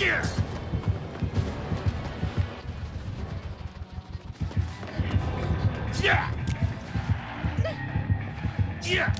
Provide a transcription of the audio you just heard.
Yeah. Yeah. Yeah.